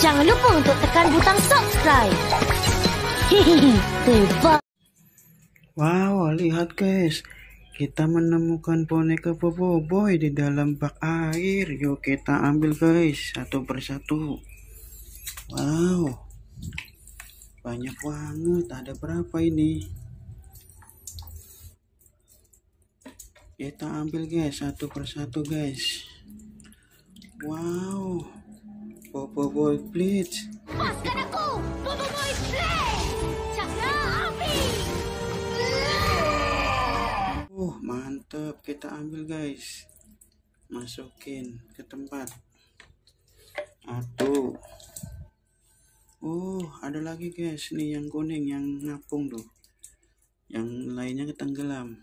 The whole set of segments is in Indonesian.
Jangan lupa untuk tekan butang subscribe. Hebat. Wow, lihat guys. Kita menemukan boneka Boboiboy di dalam bak air. Yuk kita ambil guys, satu persatu. Wow. Banyak banget. Ada berapa ini? Kita ambil guys, satu persatu guys. Wow. Boboiboy Blitz. Lepaskan aku! Play! Cakra api! Uh, mantep. Kita ambil guys. Masukin ke tempat. Satu. Oh, ada lagi guys. Nih yang kuning, yang ngapung tuh. Yang lainnya ketenggelam.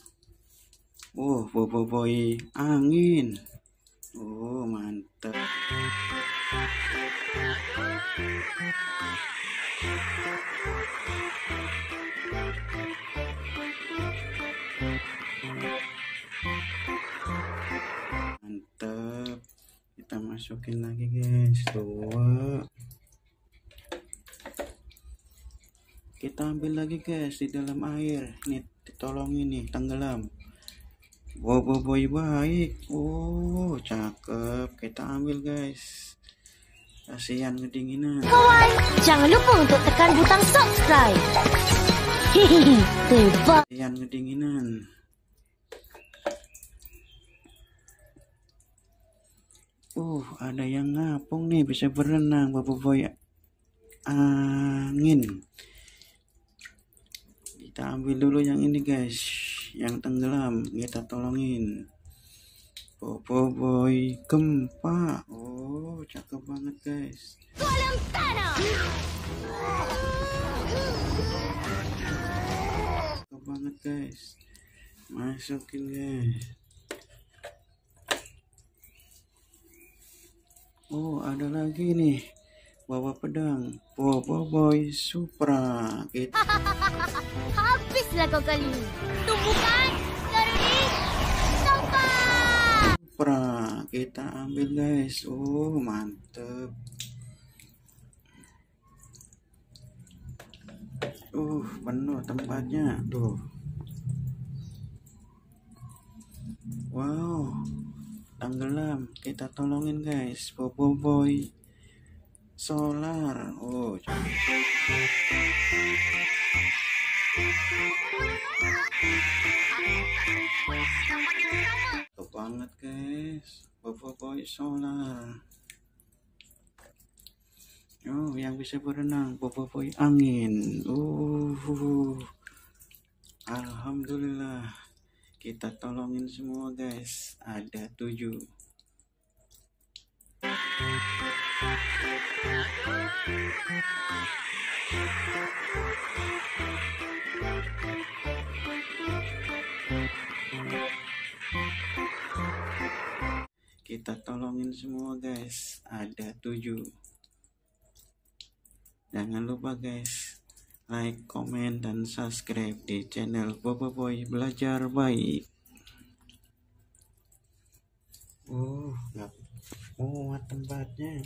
Oh, boboiboy angin. Mantap. Kita masukin lagi guys. Dua. Kita ambil lagi guys di dalam air. Nih, ditolongin nih, tenggelam. Wow, boy, boy, baik. Oh, cakep. Kita ambil guys. Kasihan kedinginan. Kawan, jangan lupa untuk tekan butang subscribe. Hehehe, hebat. Kasihan kedinginan. Uh, ada yang ngapung nih, bisa berenang, boy angin. Kita ambil dulu yang ini guys, yang tenggelam, kita tolongin. Boboiboy gempa. Oh, cakep banget guys. Cakep banget guys. Masukin guys. Oh, ada lagi nih. Bawa pedang. Boboiboy Supra. Kita Habislah kau kali ini. Tumbukan, Supra. Kita ambil guys. Oh, mantep. Uh, penuh tempatnya. Tuh. Wow. Tenggelam. Kita tolongin guys. Boboiboy solar. Oh, banget guys. Boboiboy solar. Oh, yang bisa berenang, Boboiboy angin. Uh, Alhamdulillah. Kita tolongin semua guys. Ada tujuh. Kita tolongin semua guys. Ada tujuh. Jangan lupa guys. Like, komen, dan subscribe di channel Boboiboy Belajar Baik. Oh, nggak muat tempatnya.